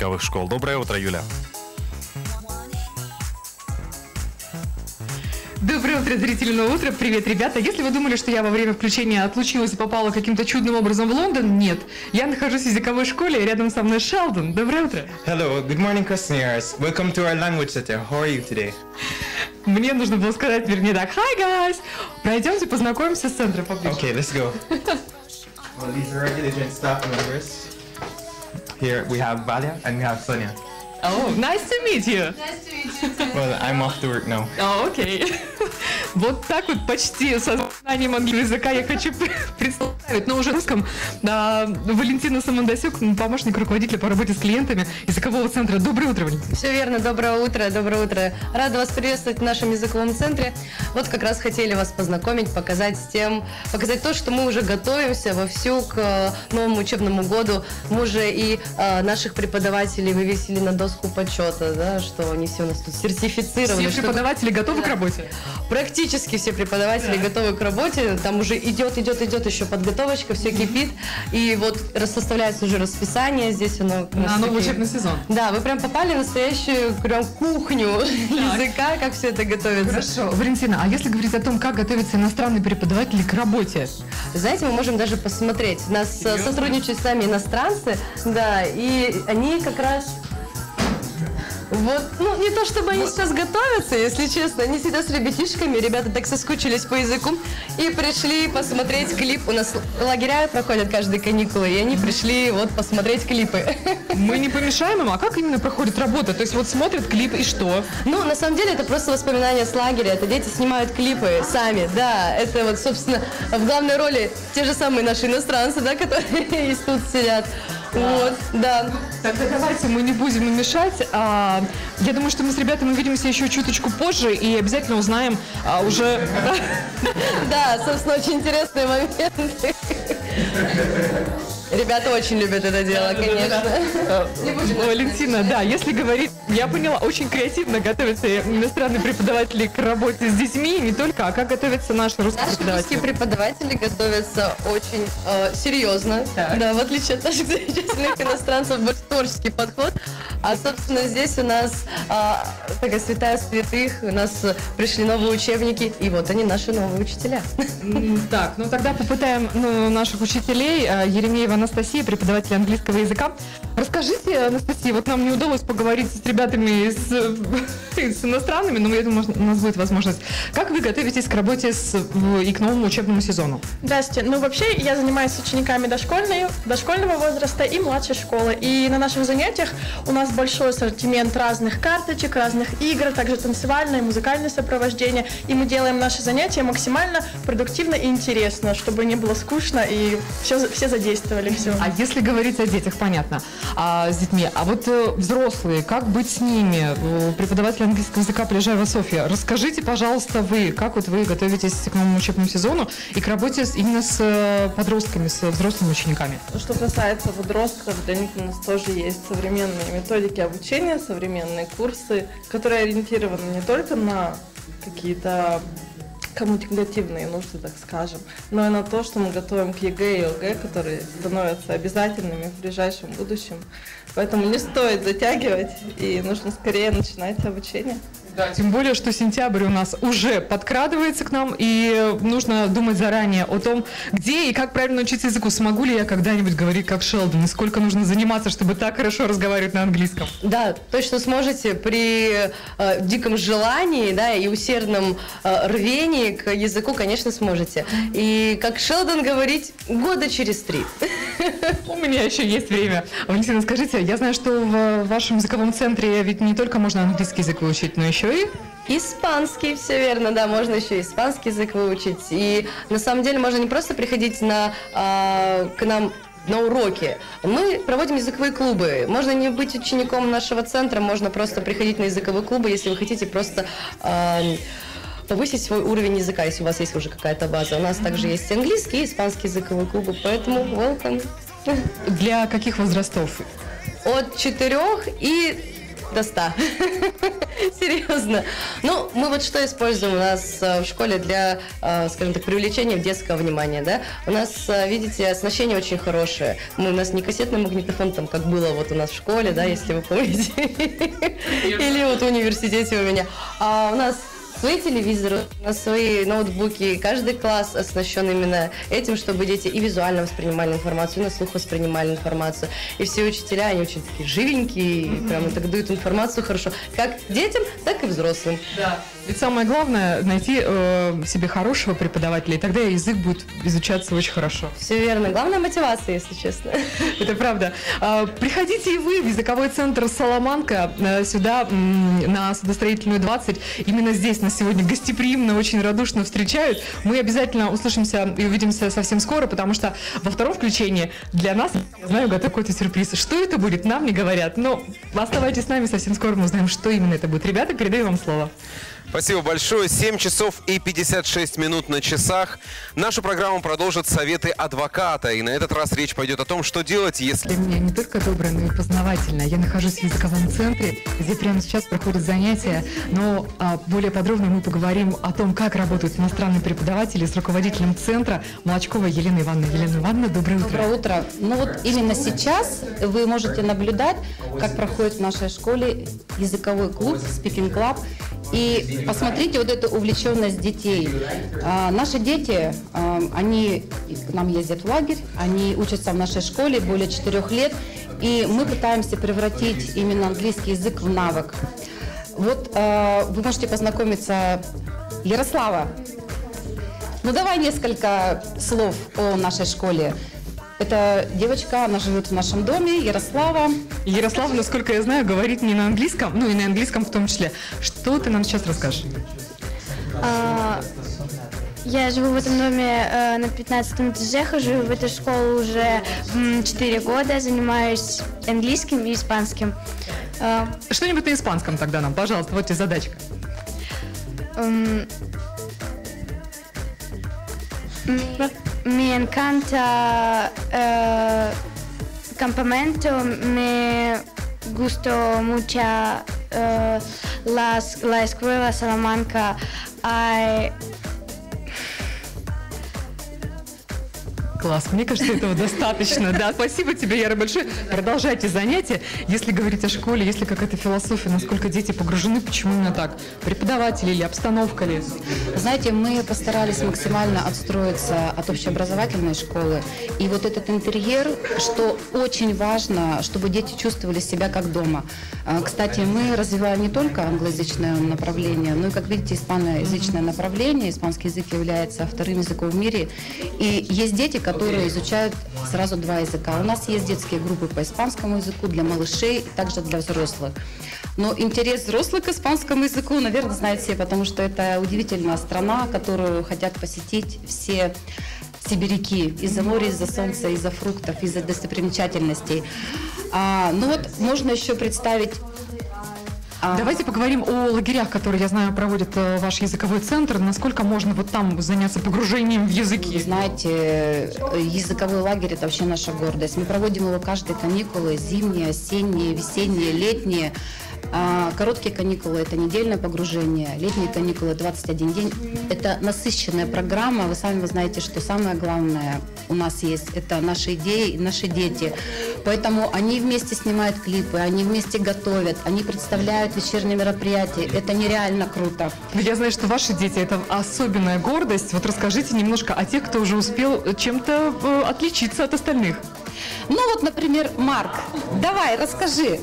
языковых школ. Доброе утро, Юля. Доброе утро, зрительного утра. Привет, ребята. Если вы думали, что я во время включения отлучилась и попала каким-то чудным образом в Лондон, нет. Я нахожусь в языковой школе, и рядом со мной Шелдон. Доброе утро. Hello, good morning, Krasnoyarsk. Welcome to our language center. How are you today? Мне нужно было сказать, вернее, так, hi, guys. Пройдемте, познакомимся с центром поближе. Okay, let's go. well, these are our diligent staff members. Here we have Valia and we have Sonia. Oh, nice to meet you. Nice to meet you. Too. Well, I'm off to work now. Oh, okay. Вот так вот почти со знанием английского языка я хочу представить, но уже русском. А, Валентина Самондасюк, помощник руководителя по работе с клиентами языкового центра. Доброе утро, Валентина. Все верно, доброе утро, доброе утро. Рада вас приветствовать в нашем языковом центре. Вот как раз хотели вас познакомить, показать с тем, показать то, что мы уже готовимся вовсю к э, новому учебному году. Мы уже и э, наших преподавателей вывесили на доску почета, да, что они все у нас тут сертифицированы. Все что- преподаватели готовы к работе? Практически все преподаватели готовы к работе. Там уже идет, идет, идет еще подготовочка, все кипит. И вот составляется уже расписание. Здесь оно На новый учебный сезон. Да, вы прям попали в настоящую прям кухню языка, как все это готовится. Хорошо. Валентина, а если говорить о том, как готовятся иностранные преподаватели к работе? Знаете, мы можем даже посмотреть. У нас э, сотрудничают с нами иностранцы, да, и они как раз вот, ну, не то чтобы они сейчас готовятся, если честно, они всегда с ребятишками, ребята так соскучились по языку, и пришли посмотреть клип. У нас лагеря проходят каждые каникулы, и они пришли вот посмотреть клипы. Мы не помешаем им, а как именно проходит работа? То есть вот смотрят клип и что? Ну, на самом деле, это просто воспоминания с лагеря. Это дети снимают клипы сами, да. Это вот, собственно, в главной роли те же самые наши иностранцы, да, которые и тут сидят. Вот, да. Тогда давайте мы не будем мешать. А, я думаю, что мы с ребятами увидимся еще чуточку позже и обязательно узнаем а, уже... Да, собственно, очень интересные моменты. Ребята очень любят это дело, конечно. Валентина, да, если говорить, я поняла, очень креативно готовятся иностранные преподаватели к работе с детьми, не только, а как готовятся наши русские Наши преподаватели. русские преподаватели готовятся очень э, серьезно, Так. да, в отличие от наших замечательных иностранцев, больше творческий подход. А, собственно, здесь у нас а, такая святая святых, у нас э, пришли новые учебники, и вот они наши новые учителя. Так, ну тогда попытаем ну, наших учителей, а, Еремеева Анастасия, преподаватель английского языка. Расскажите, Анастасия, вот нам не удалось поговорить с ребятами с, с иностранными, но я думаю, у нас будет возможность. Как вы готовитесь к работе с, и к новому учебному сезону? Здравствуйте. Ну, вообще, я занимаюсь учениками дошкольной, дошкольного возраста и младшей школы. И на наших занятиях у нас большой ассортимент разных карточек, разных игр, также танцевальное музыкальное сопровождение. И мы делаем наши занятия максимально продуктивно и интересно, чтобы не было скучно и все, все задействовали все. А если говорить о детях, понятно, а, с детьми, а вот э, взрослые, как быть с ними? Преподаватель английского языка Полежаева Софья, расскажите, пожалуйста, вы, как вот вы готовитесь к новому учебному сезону и к работе с- именно с э, подростками, с взрослыми учениками? Что касается подростков, для них у нас тоже есть современные методики обучения, современные курсы, которые ориентированы не только на какие-то коммуникативные нужды, так скажем, но и на то, что мы готовим к ЕГЭ и ОГЭ, которые становятся обязательными в ближайшем будущем. Поэтому не стоит затягивать, и нужно скорее начинать обучение. Да, тем более, что сентябрь у нас уже подкрадывается к нам, и нужно думать заранее о том, где и как правильно учить языку. Смогу ли я когда-нибудь говорить как Шелдон, и сколько нужно заниматься, чтобы так хорошо разговаривать на английском? Да, точно сможете при э, диком желании, да, и усердном э, рвении к языку, конечно, сможете. И как Шелдон говорить, года через три. У меня еще есть время. Валентина, скажите, я знаю, что в вашем языковом центре ведь не только можно английский язык выучить, но еще и... Испанский, все верно, да, можно еще и испанский язык выучить. И на самом деле можно не просто приходить на, а, к нам на уроки. Мы проводим языковые клубы. Можно не быть учеником нашего центра, можно просто приходить на языковые клубы, если вы хотите просто а, повысить свой уровень языка, если у вас есть уже какая-то база. У нас также есть английский и испанский языковые клубы, поэтому welcome. Для каких возрастов? От четырех и до 100. Серьезно. Ну, мы вот что используем у нас э, в школе для, э, скажем так, привлечения детского внимания, да? У нас, э, видите, оснащение очень хорошее. Мы, у нас не кассетный магнитофон, там, как было вот у нас в школе, да, если вы помните. Или вот в университете у меня. А у нас свои телевизоры, на свои ноутбуки. Каждый класс оснащен именно этим, чтобы дети и визуально воспринимали информацию, и на слух воспринимали информацию. И все учителя, они очень такие живенькие, и прямо так дают информацию хорошо, как детям, так и взрослым. Ведь самое главное найти э, себе хорошего преподавателя, и тогда язык будет изучаться очень хорошо. Все верно. Главное мотивация, если честно. Это правда. А, Приходите и вы в языковой центр Соломанка э, сюда на судостроительную 20. Именно здесь нас сегодня гостеприимно, очень радушно встречают. Мы обязательно услышимся и увидимся совсем скоро, потому что во втором включении для нас, я знаю, готов какой-то сюрприз. Что это будет, нам не говорят. Но оставайтесь с нами, совсем скоро мы узнаем, что именно это будет. Ребята, передаю вам слово. Спасибо большое. 7 часов и 56 минут на часах. Нашу программу продолжат советы адвоката. И на этот раз речь пойдет о том, что делать, если... Для меня не только доброе, но и познавательное. Я нахожусь в языковом центре, где прямо сейчас проходят занятия, но а, более подробно мы поговорим о том, как работают иностранные преподаватели с руководителем центра Молочкова Елена Ивановна. Елена Ивановна, доброе утро. Доброе утро. Ну вот именно сейчас вы можете наблюдать, как проходит в нашей школе языковой клуб, Speaking Club. И посмотрите вот эту увлеченность детей. А, наши дети, а, они к нам ездят в лагерь, они учатся в нашей школе более четырех лет, и мы пытаемся превратить именно английский язык в навык. Вот а, вы можете познакомиться, Ярослава, ну давай несколько слов о нашей школе. Это девочка, она живет в нашем доме, Ярослава. Ярослав, насколько я знаю, говорит не на английском, ну и на английском в том числе. Что ты нам сейчас расскажешь? А, Я живу в этом доме э, на 15 этаже, хожу в эту школу уже м, 4 года, занимаюсь английским и испанским. Э, Что-нибудь на испанском тогда нам, пожалуйста, вот тебе задачка. м, Mi encanta eh, campamento, me gustó mucho eh, las- la escuela Salamanca. Hay Класс, мне кажется, этого достаточно. Да, спасибо тебе, Яра, большое. Продолжайте занятия. Если говорить о школе, если какая-то философия, насколько дети погружены, почему именно так? Преподаватели или обстановка ли? Знаете, мы постарались максимально отстроиться от общеобразовательной школы. И вот этот интерьер, что очень важно, чтобы дети чувствовали себя как дома. А, Кстати, мы развиваем не только англоязычное направление, но и, как видите, испаноязычное направление. Испанский язык является вторым языком в мире. И есть дети, которые изучают сразу два языка. У нас есть детские группы по испанскому языку для малышей, также для взрослых. Но интерес взрослых к испанскому языку, наверное, знают все, потому что это удивительная страна, которую хотят посетить все сибиряки из-за моря, из-за солнца, из-за фруктов, из-за достопримечательностей. А, ну вот можно еще представить а, Давайте поговорим о лагерях, которые, я знаю, проводит э, ваш языковой центр. Насколько можно вот там заняться погружением в языки? знаете, э, языковой лагерь – это вообще наша гордость. Мы проводим его каждые каникулы, зимние, осенние, весенние, летние. А, Короткие каникулы – это недельное погружение, летние каникулы – 21 день. Это насыщенная программа. Вы сами знаете, что самое главное у нас есть – это наши идеи и наши дети. Поэтому они вместе снимают клипы, они вместе готовят, они представляют вечерние мероприятия. Это нереально круто. Я знаю, что ваши дети – это особенная гордость. Вот расскажите немножко о тех, кто уже успел чем-то э, отличиться от остальных. Ну вот, например, Марк. Давай, расскажи.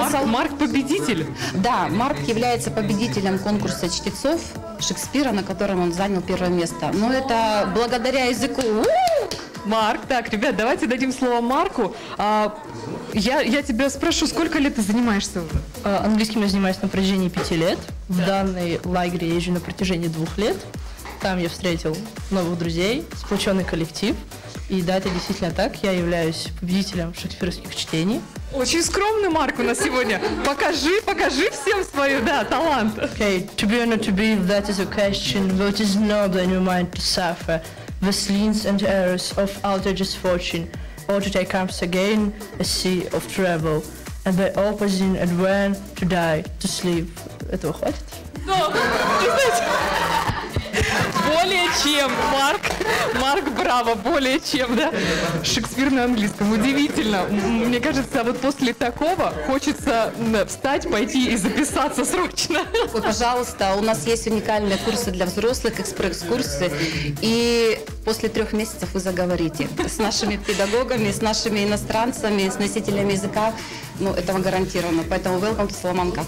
Марк, Марк победитель. Да, Марк является победителем конкурса чтецов Шекспира, на котором он занял первое место. Но это благодаря языку. Марк, так, ребят, давайте дадим слово Марку. А, я, я тебя спрошу, сколько лет ты занимаешься уже? А, Английским я занимаюсь на протяжении пяти лет. В данный лагерь я езжу на протяжении двух лет. Там я встретил новых друзей, сплоченный коллектив. И да, это действительно так. Я являюсь победителем шекспировских чтений. Очень скромный Марк у нас сегодня. Покажи, покажи всем свою, да, талант. Okay, to be or not to be, that is a question. What is noble in your mind to suffer? The slings and arrows of outrageous fortune, or to take arms again, a sea of travel. and they open and when to die, to sleep. Этого хватит? Более чем, Марк. Марк, браво, более чем, да? Шекспир на английском. Удивительно. Мне кажется, вот после такого хочется встать, пойти и записаться срочно. Ой, пожалуйста, у нас есть уникальные курсы для взрослых, экспресс-курсы. И после трех месяцев вы заговорите с нашими педагогами, с нашими иностранцами, с носителями языка. Ну, этого гарантированно. Поэтому welcome to Соломанка.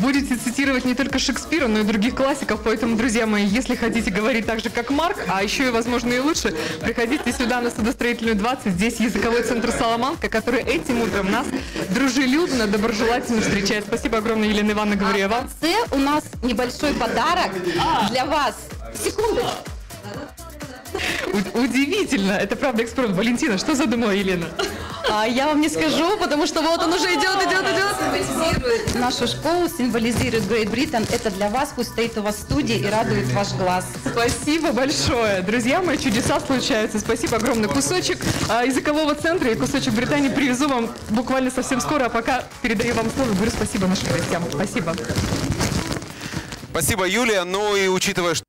Будете цитировать не только Шекспира, но и других классиков. Поэтому, друзья мои, если хотите говорить так же, как Марк, а еще и, возможно, и лучше, приходите сюда на Судостроительную 20. Здесь языковой центр «Соломанка», который этим утром нас дружелюбно, доброжелательно встречает. Спасибо огромное, Елена Ивановна, говорю я вам. В конце у нас небольшой подарок для вас. Секунду. Удивительно. Это правда экспромт. Валентина, что задумала Елена? А я вам не скажу, потому что вот он уже идет, идет, идет. Нашу школу символизирует Great Britain. Это для вас, пусть стоит у вас в студии и радует ваш глаз. Спасибо большое. Друзья мои, чудеса случаются. Спасибо огромный. Кусочек а, языкового центра и кусочек Британии привезу вам буквально совсем скоро. А пока передаю вам слово. Говорю спасибо нашим гостям. Спасибо. Спасибо, Юлия. Ну и учитывая, что